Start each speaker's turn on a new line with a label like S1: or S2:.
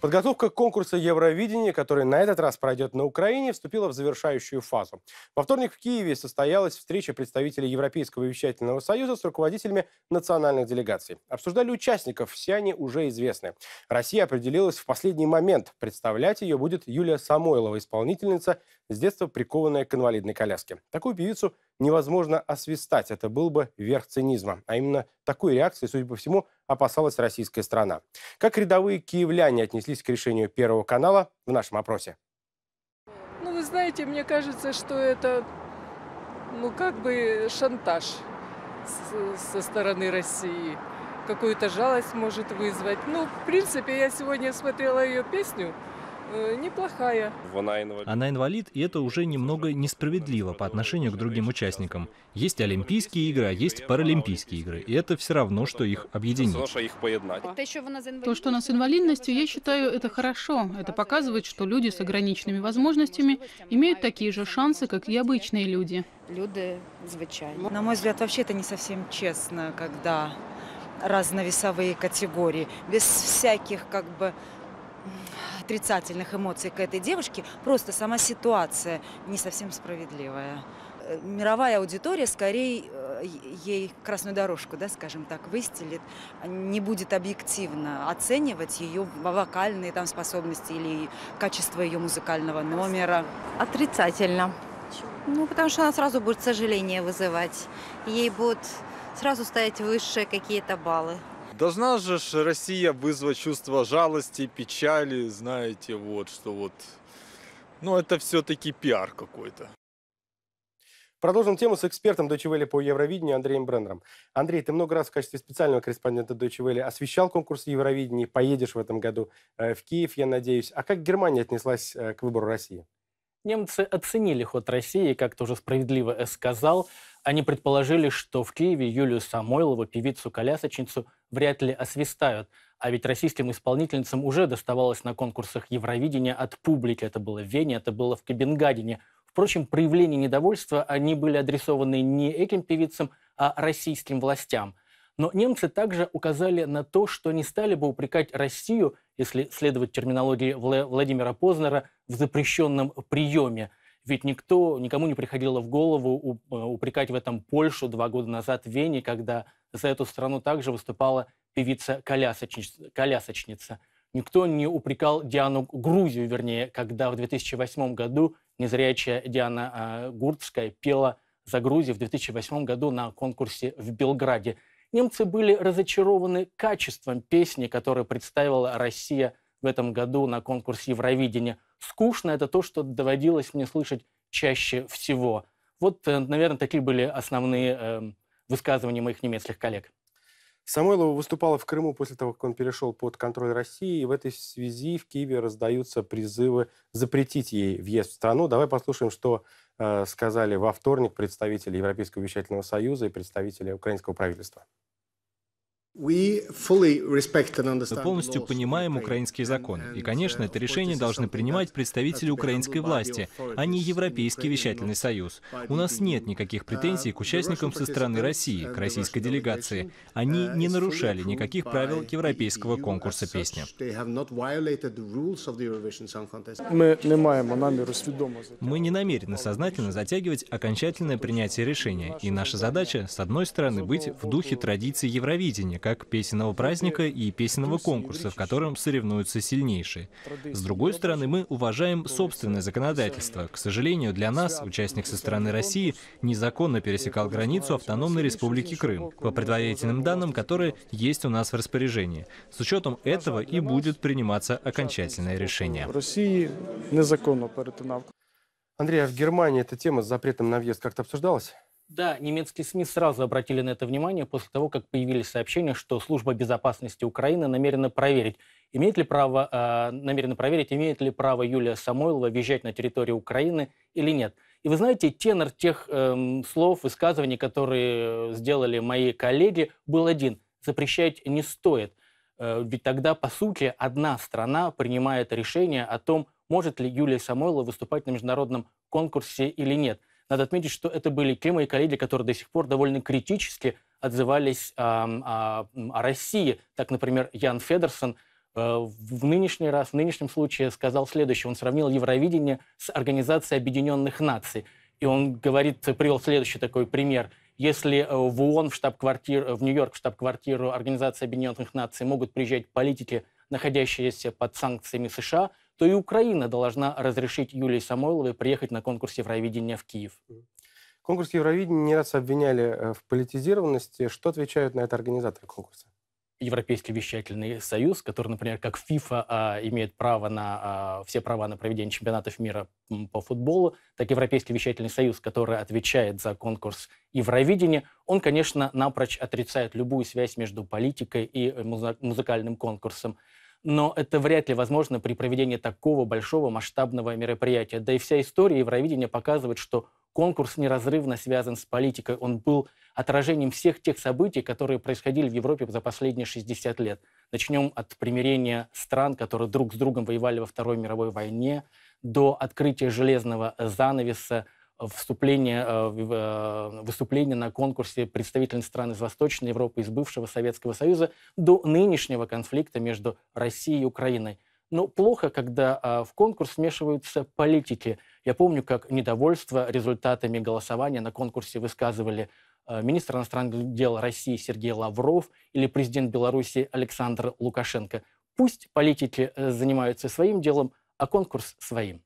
S1: Подготовка к конкурсу Евровидения, который на этот раз пройдет на Украине, вступила в завершающую фазу. Во вторник в Киеве состоялась встреча представителей Европейского вещательного союза с руководителями национальных делегаций. Обсуждали участников, все они уже известны. Россия определилась в последний момент. Представлять ее будет Юлия Самойлова, исполнительница, с детства прикованная к инвалидной коляске. Такую певицу невозможно освистать. Это был бы верх цинизма. А именно такой реакции, судя по всему, опасалась российская страна. Как рядовые киевляне отнеслись к решению Первого канала в нашем опросе?
S2: Ну, вы знаете, мне кажется, что это, ну, как бы шантаж со стороны России. Какую-то жалость может вызвать. Ну, в принципе, я сегодня смотрела ее песню, неплохая.
S3: Она инвалид, и это уже немного несправедливо по отношению к другим участникам. Есть Олимпийские игры, а есть Паралимпийские игры, и это все равно, что их объединить.
S4: То, что она с инвалидностью, я считаю, это хорошо. Это показывает, что люди с ограниченными возможностями имеют такие же шансы, как и обычные люди.
S5: люди звичайні.
S6: На мой взгляд, вообще это не совсем честно, когда разновесовые категории, без всяких как бы отрицательных эмоций к этой девушке, просто сама ситуация не совсем справедливая. Э, Мировая аудитория скорее э, ей красную дорожку, да, скажем так, выстелит, не будет объективно оценивать ее вокальные там способности или качество ее музыкального номера.
S5: Отрицательно. Ну, потому что она сразу будет сожаление вызывать. Ей будут сразу ставить высшие какие-то баллы.
S7: Должна же Россия вызвать чувство жалости, печали, знаете, вот, что вот... Ну, это все-таки пиар какой-то.
S1: Продолжим тему с экспертом Deutsche Welle по Евровидению Андреем Бреннером. Андрей, ты много раз в качестве специального корреспондента Deutsche Welle освещал конкурс Евровидения, поедешь в этом году э, в Киев, я надеюсь. А как Германия отнеслась э, к выбору России?
S8: Немцы оценили ход России, как тоже справедливо Э сказал. Они предположили, что в Киеве Юлию Самойлову, певицу-колясочницу, вряд ли освистают. А ведь российским исполнительницам уже доставалось на конкурсах Евровидения от публики. Это было в Вене, это было в Копенгагене. Впрочем, проявления недовольства, они были адресованы не этим певицам, а российским властям. Но немцы также указали на то, что не стали бы упрекать Россию, если следовать терминологии Вла- Владимира Познера, в запрещенном приеме. Ведь никто, никому не приходило в голову э, упрекать в этом Польшу два года назад в Вене, когда за эту страну также выступала певица-колясочница. колясочница. Никто не упрекал Диану Грузию, вернее, когда в 2008 году незрячая Диана э, Гурцкая пела за Грузию в 2008 году на конкурсе в Белграде. Немцы были разочарованы качеством песни, которую представила Россия в этом году на конкурсе Евровидения. Скучно это то, что доводилось мне слышать чаще всего. Вот, э, наверное, такие были основные э, высказывания моих немецких коллег.
S1: Самойлова выступала в Крыму после того, как он перешел под контроль России. И в этой связи в Киеве раздаются призывы запретить ей въезд в страну. Давай послушаем, что э, сказали во вторник представители Европейского вещательного союза и представители украинского правительства.
S3: Мы полностью понимаем украинские законы. И, конечно, это решение должны принимать представители украинской власти, а не Европейский вещательный союз. У нас нет никаких претензий к участникам со стороны России, к российской делегации. Они не нарушали никаких правил европейского конкурса песни.
S9: Ми не маємо наміру свідомо
S3: Мы не намерены сознательно затягивать окончательное принятие решения. И наша задача, с одной стороны, быть в духе традиции Евровидения, как песенного праздника и песенного конкурса, в котором соревнуются сильнейшие. С другой стороны, мы уважаем собственное законодательство. К сожалению, для нас, участник со стороны России, незаконно пересекал границу автономной республики Крым, по предварительным данным, которые есть у нас в распоряжении. С учетом этого и будет приниматься окончательное решение.
S9: в Росії незаконно перетинав
S1: Андрей, а в Германии эта тема с запретом на въезд как-то обсуждалась?
S8: Да, немецкие СМИ сразу обратили на это внимание после того, как появились сообщения, что Служба безопасности Украины намерена проверить, имеет ли право, э, намерена проверить, имеет ли право Юлия Самойлова въезжать на территорию Украины или нет. И вы знаете, тенор тех эм, слов, высказываний, которые сделали мои коллеги, был один. Запрещать не стоит. Э, Ведь тогда, по сути, одна страна принимает решение о том, может ли Юлия Самойлова выступать на международном конкурсе или нет. Надо отметить, что это были те мои коллеги, которые до сих пор довольно критически отзывались ам, о, м, о России. Так, например, Ян Федерсон Э, в нынешний раз, в нынешнем случае сказал следующее. Он сравнил Евровидение с Организацией Объединенных Наций. И он говорит, привел следующий такой пример. Если э, в ООН, в штаб-квартиру, в Нью-Йорк, в штаб-квартиру Организации Объединенных Наций могут приезжать политики, находящиеся под санкциями США, то и Украина должна разрешить Юлии Самойловой приехать на конкурс Евровидения в Киев.
S1: Конкурс Евровидения не раз обвиняли э, в политизированности. Что отвечают на это организаторы конкурса?
S8: Европейский вещательный союз, который, например, как ФИФА а, имеет право на а, все права на проведение чемпионатов мира по футболу, так Европейский вещательный союз, который отвечает за конкурс Евровидения, он, конечно, напрочь отрицает любую связь между политикой и музыкальным конкурсом. Но это вряд ли возможно при проведении такого большого масштабного мероприятия. Да и вся история Евровидения показывает, что конкурс неразрывно связан с политикой. Он был отражением всех тех событий, которые происходили в Европе за последние 60 лет. Начнем от примирения стран, которые друг с другом воевали во Второй мировой войне, до открытия железного занавеса, вступления, э, э, выступления на конкурсе представительных стран из Восточной Европы, из бывшего Советского Союза, до нынешнего конфликта между Россией и Украиной. Но плохо, когда а, в конкурс смешиваются политики. Я помню, как недовольство результатами голосования на конкурсе высказывали Э, министр иностранных дел России Сергей Лавров или президент Беларуси Александр Лукашенко. Пусть политики э, занимаются своим делом, а конкурс своим.